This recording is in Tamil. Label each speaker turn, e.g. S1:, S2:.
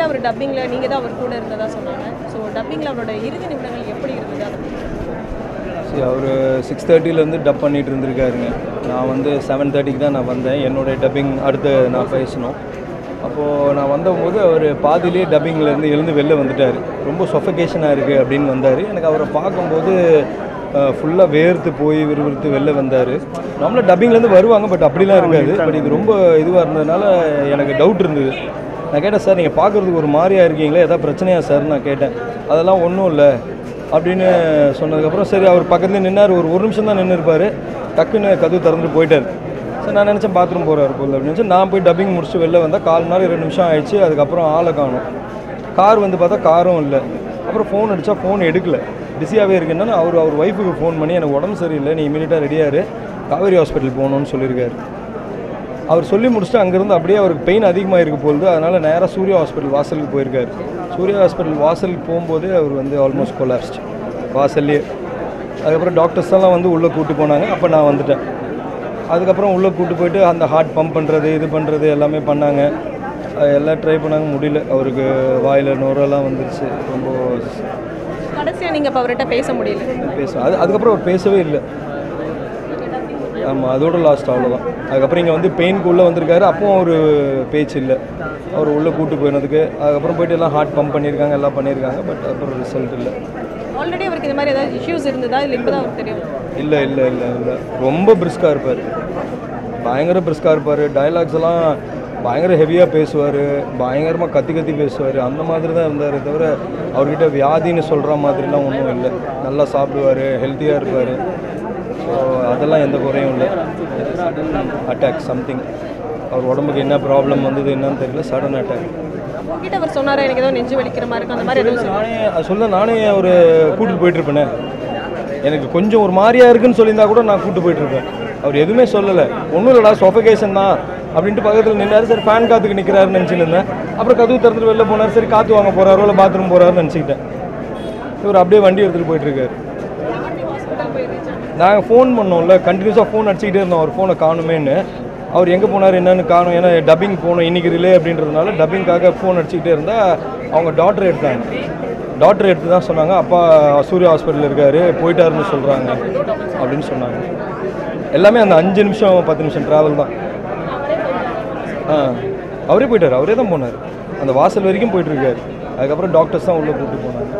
S1: ஸ்டார்டிங்கில் அவர் டப்பிங்கில் நீங்கள் தான் அவர் கூட இருந்ததாக சொன்னாங்க? ஸோ டப்பிங்கில் அவரோட இறுதி நிமிடங்கள் எப்படி இருந்தது?
S2: சரி அவர் சிக்ஸ் தேர்ட்டிலேருந்து டப் பண்ணிகிட்டு இருந்திருக்காருங்க. நான் வந்து செவன் தேர்ட்டிக்கு தான் நான் வந்தேன். என்னுடைய டப்பிங் அடுத்து நான் பேசணும். அப்போது நான் வந்தபோது அவர் பாதியிலே டப்பிங்லேருந்து எழுந்து வெளில வந்துட்டார். ரொம்ப சொஃபகேஷனாக இருக்குது அப்படின்னு வந்தார். எனக்கு அவரை பார்க்கும்போது ஃபுல்லாக வேர்த்து போய் விறுவிறுத்து வெளில வந்தார். நம்மள டப்பிங்லேருந்து வருவாங்க பட் அப்படிலாம் இருக்காது. பட் இது ரொம்ப இதுவாக இருந்ததுனால எனக்கு டவுட் இருந்தது. நான் கேட்டேன் சார் நீங்கள் பார்க்குறதுக்கு ஒரு மாதிரியாக இருக்கீங்களே ஏதாவது பிரச்சனையா சார்? நான் கேட்டேன். அதெல்லாம் ஒன்றும் இல்லை. அப்படின்னு சொன்னதுக்கப்புறம் சரி அவர் பக்கத்துலேயே நின்னார் ஒரு ஒரு நிமிஷம் தான் நின்று இருப்பார் டக்குன்னு கதவு திறந்துட்டு போயிட்டார். சரி நான் நினச்சேன் பாத்ரூம் போகிறார் போல். அப்படின்னு நான் போய் டப்பிங் முடிச்சுட்டு வெளில வந்தால் கால் மணி நேரம் ரெண்டு நிமிஷம் ஆயிடுச்சு. அதுக்கப்புறம் ஆளை காணும். கார் வந்து பார்த்தா காரும் இல்லை. அப்புறம் ஃபோன் அடித்தா ஃபோன் எடுக்கல. பிஸியாகவே இருக்குன்னா அவர் அவர் ஒய்ஃபுக்கு ஃபோன் பண்ணி எனக்கு உடம்பு சரியில்லை நீ இமீடியட்டாக ரெடியாரு காவேரி ஹாஸ்பிட்டல் போகணுன்னு சொல்லியிருக்காரு. அவர் சொல்லி முடிச்சுட்டு அங்கேருந்து அப்படியே அவருக்கு பெயின் அதிகமாக இருக்க போகுது அதனால் நேராக சூர்யா ஹாஸ்பிட்டல் வாசலுக்கு போயிருக்காரு. சூர்யா ஹாஸ்பிட்டல் வாசலுக்கு போகும்போதே அவர் வந்து ஆல்மோஸ்ட் கொலாப்ஸ்ட் வாசல்லையே. அதுக்கப்புறம் டாக்டர்ஸ் எல்லாம் வந்து உள்ளே கூட்டு போனாங்க. அப்போ நான் வந்துட்டேன். அதுக்கப்புறம் உள்ளே கூட்டு போயிட்டு அந்த ஹார்ட் பம்ப் பண்ணுறது இது பண்ணுறது எல்லாமே பண்ணாங்க. எல்லாம் ட்ரை பண்ணாங்க. முடியல. அவருக்கு வாயில் நுரெல்லாம் வந்துருச்சு. ரொம்ப
S1: கடைசியாக நீங்கள் இப்போ அவர்கிட்ட பேச முடியல.
S2: பேச அது அதுக்கப்புறம் அவர் பேசவே இல்லை. ஆமாம் அதோட லாஸ்ட் அவ்வளோதான் அதுக்கப்புறம் இங்கே வந்து பெயினுக்கு உள்ளே வந்திருக்காரு. அப்பவும் ஒரு பேச்சு இல்லை. அவர் உள்ளே கூட்டு போயினதுக்கு. அதுக்கப்புறம் போயிட்டு எல்லாம் ஹார்ட் பம்ப் பண்ணியிருக்காங்க எல்லாம் பண்ணியிருக்காங்க. பட் அப்புறம் ரிசல்ட் இல்லை.
S1: ஆல்ரெடி அவருக்கு இந்த மாதிரி ஏதாவது இஷ்யூஸ் இருந்ததா? இல்லை இப்போ தான் தெரியும்?
S2: இல்லை இல்லை இல்லை இல்லை. ரொம்ப பிரிஸ்காக இருப்பார். பயங்கர பிரிஸ்காக இருப்பார். டயலாக்ஸ் எல்லாம் பயங்கர ஹெவியாக பேசுவார். பயங்கரமாக கத்தி கத்தி பேசுவார். அந்த மாதிரி தான் இருந்தார் தவிர அவர்கிட்ட வியாதின்னு சொல்கிற மாதிரிலாம் ஒன்றும் இல்லை. நல்லா சாப்பிடுவார் ஹெல்த்தியாக இருப்பார். ஸோ அதெல்லாம் எந்த குறையும் இல்லை. அட்டாக் சம்திங் அவர் உடம்புக்கு என்ன ப்ராப்ளம் வந்தது என்னன்னு தெரியல. சடன் அட்டாக்
S1: உங்ககிட்ட அவர் சொன்னாரா? எனக்கு ஏதோ நெஞ்சு வலிக்கிற மாதிரி இருக்கும் அந்த மாதிரி எதுவும் சொன்னாரா?
S2: நானே சொல்ல நானே ஒரு கூட்டிட்டு போயிட்டு இருப்பேனே எனக்கு கொஞ்சம் ஒரு மாதிரியா இருக்குன்னு சொல்லியிருந்தா கூட நான் கூட்டு போயிட்டு இருப்பேன் அவர் எதுவுமே சொல்லலை. ஒன்றும் இல்லைடா சொஃபகேஷன் தான். அப்படின்ட்டு பக்கத்தில் நின்னாரு. சரி ஃபேன் காத்துக்கு நிற்கிறாருன்னு நினச்சிட்டு இருந்தேன் அப்புறம் கதவு திறந்துட்டு வெளில போனார். சரி காற்று வாங்க போறாரோ இல்லை பாத்ரூம் போறாருன்னு நினச்சிக்கிட்டேன். இவர் அப்படியே வண்டி எடுத்துகிட்டு போயிட்டு இருக்காரு நாங்கள் ஃபோன் பண்ணோம்ல கண்டினியூஸாக ஃபோன் அடிச்சுக்கிட்டே இருந்தோம். அவர் ஃபோனை காணுமேன்னு. அவர் எங்கே போனார் என்னென்னு காணும். ஏன்னா டப்பிங் போகணும் இன்னைக்கு ரிலே அப்படின்றதுனால டப்பிங்காக ஃபோன் அடிச்சுக்கிட்டே இருந்தால் அவங்க டாக்டர் எடுத்தாங்க. டாக்டர் எடுத்து தான் சொன்னாங்க. அப்பா சூர்யா ஹாஸ்பிட்டல் இருக்காரு போயிட்டாருன்னு சொல்கிறாங்க அப்படின்னு சொன்னாங்க. எல்லாமே அந்த அஞ்சு நிமிஷம் பத்து நிமிஷம் ட்ராவல் தான். ஆ. அவரே போயிட்டார். அவரே தான் போனார். அந்த வாசல் வரைக்கும் போயிட்டுருக்காரு அதுக்கப்புறம் டாக்டர்ஸ் தான் உள்ளே கூப்பிட்டு போனாங்க.